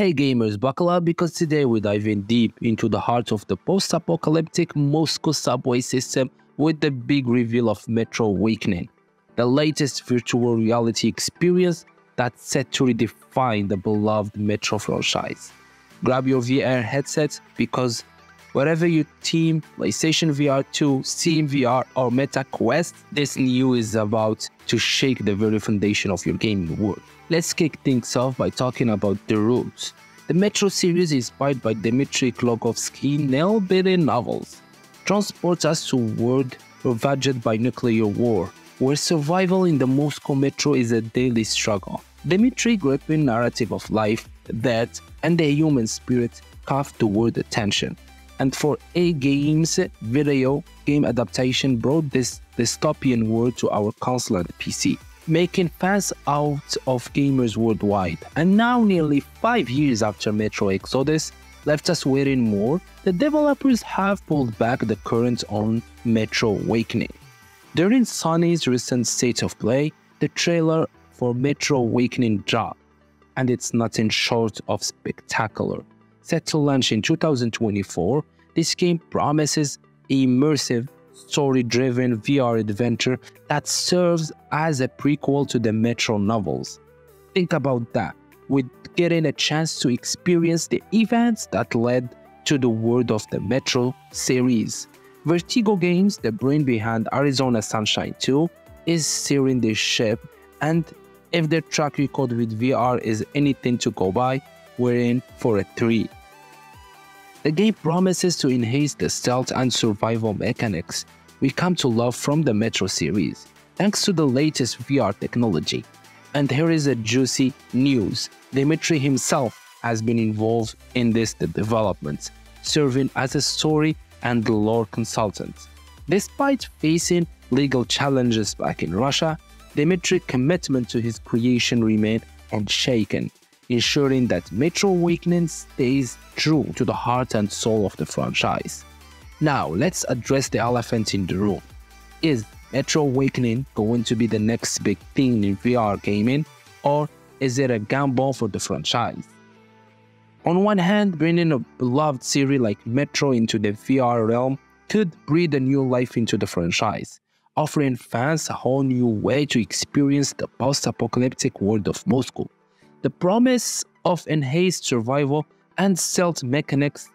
Hey gamers, buckle up because today we dive in deep into the heart of the post-apocalyptic Moscow subway system with the big reveal of Metro Awakening, the latest virtual reality experience that's set to redefine the beloved Metro franchise. Grab your VR headsets because wherever you team PlayStation VR 2, Steam VR, or Meta Quest, this news is about to shake the very foundation of your gaming world. Let's kick things off by talking about the rules. The Metro series, is inspired by Dmitry Glukhovsky's nail-biting novels, transports us to a world ravaged by nuclear war, where survival in the Moscow Metro is a daily struggle. Dmitry gripping narrative of life, death, and the human spirit carved toward attention. And for A Games video game adaptation brought this dystopian world to our console and PC making fans out of gamers worldwide. And now, nearly five years after Metro Exodus left us waiting more, the developers have pulled back the current on Metro Awakening. During Sony's recent State of Play, the trailer for Metro Awakening dropped, and it's nothing short of spectacular. Set to launch in 2024, this game promises immersive story-driven VR adventure that serves as a prequel to the Metro novels. Think about that, with getting a chance to experience the events that led to the world of the Metro series. Vertigo Games, the brain behind Arizona Sunshine 2, is steering the ship and if their track record with VR is anything to go by, we're in for a treat. The game promises to enhance the stealth and survival mechanics we come to love from the Metro series, thanks to the latest VR technology. And here is a juicy news. Dimitri himself has been involved in this development, serving as a story and lore consultant. Despite facing legal challenges back in Russia, Dimitri's commitment to his creation remained unshaken ensuring that Metro Awakening stays true to the heart and soul of the franchise. Now, let's address the elephant in the room. Is Metro Awakening going to be the next big thing in VR gaming, or is it a gamble for the franchise? On one hand, bringing a beloved series like Metro into the VR realm could breathe a new life into the franchise, offering fans a whole new way to experience the post-apocalyptic world of Moscow. The promise of enhanced survival and stealth mechanics,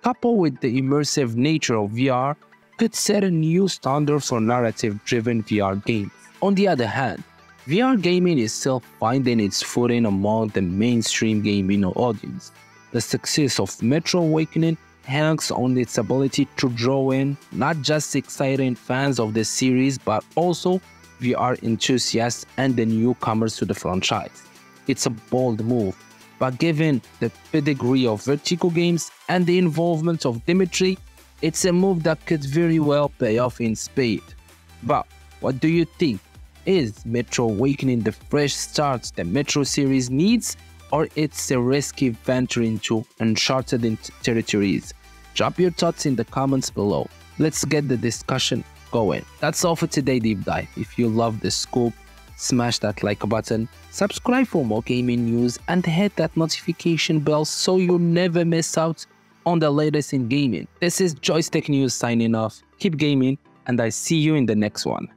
coupled with the immersive nature of VR, could set a new standard for narrative-driven VR games. On the other hand, VR gaming is still finding its footing among the mainstream gaming audience. The success of Metro Awakening hangs on its ability to draw in not just exciting fans of the series but also VR enthusiasts and the newcomers to the franchise. It's a bold move, but given the pedigree of Vertigo Games and the involvement of Dimitri, it's a move that could very well pay off in spade. But what do you think? Is Metro Awakening the fresh start the Metro series needs, or it's a risky venture into uncharted territories? Drop your thoughts in the comments below. Let's get the discussion going. That's all for today, Deep Dive. If you love the scoop, smash that like button, subscribe for more gaming news and hit that notification bell so you never miss out on the latest in gaming. This is Joystick News signing off. Keep gaming and I see you in the next one.